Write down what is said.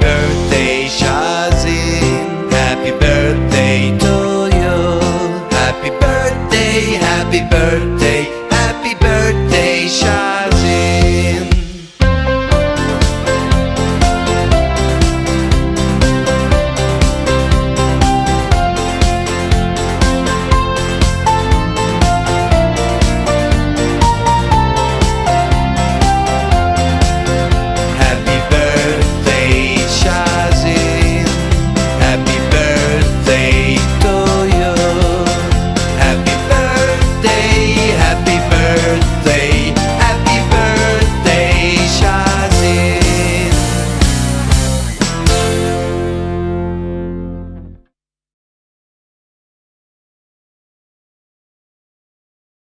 birthday, Shazin. Happy birthday to you. Happy birthday, happy birthday.